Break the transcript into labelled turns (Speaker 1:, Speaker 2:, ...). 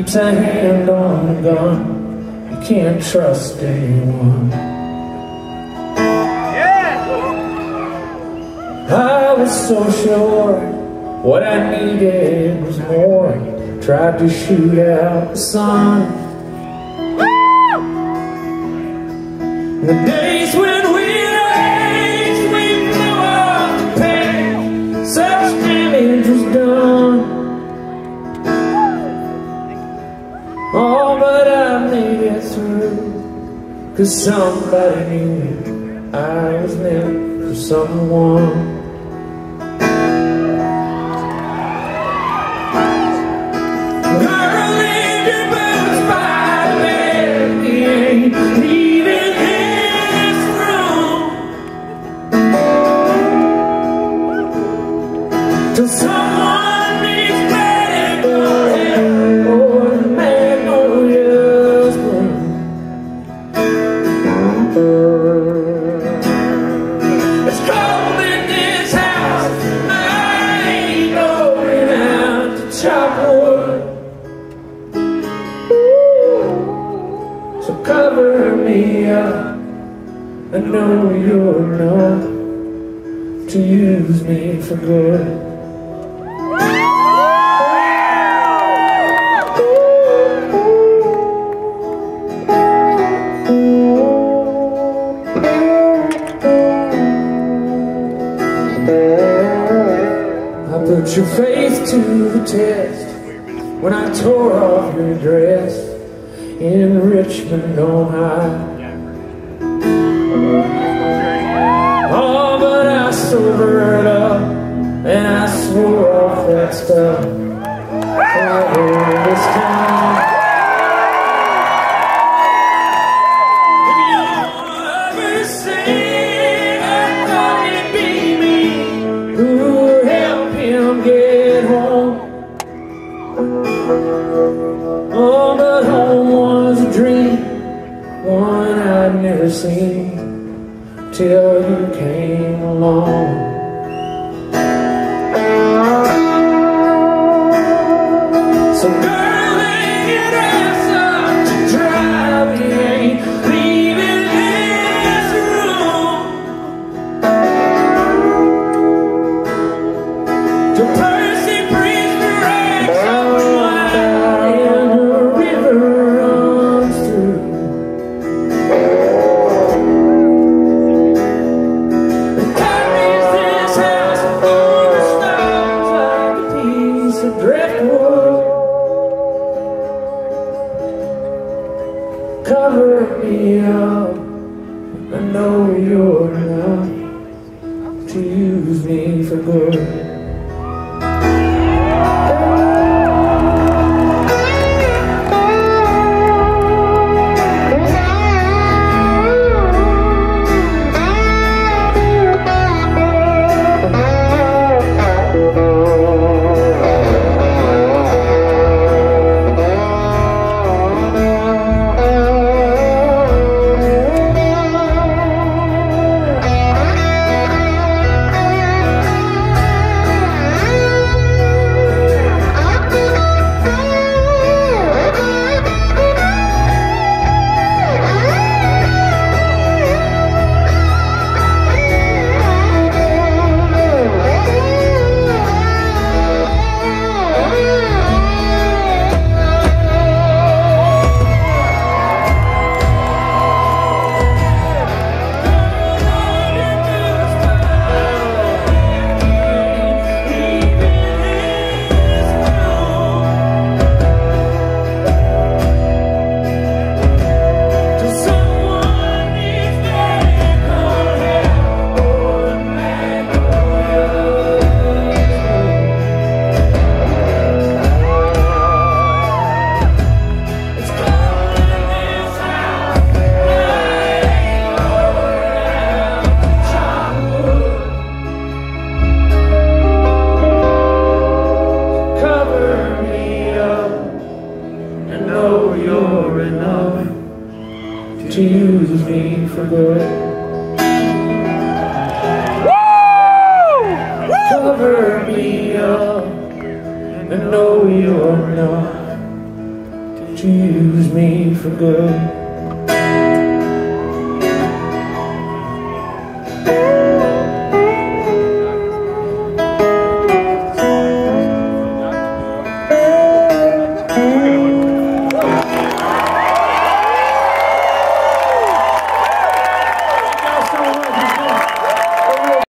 Speaker 1: keeps a hand on the gun. You can't trust anyone. I was so sure what I needed was more. Tried to shoot out the sun. The days made it through. Cause somebody knew I was meant for someone. Girl, cover me up. I know you're not to use me for good. I put your faith to the test when I tore off your dress in Richmond on high. Oh, but I sobered up and I swore off that stuff Till you came along. So Me up. I know you're enough to use me for good. for good.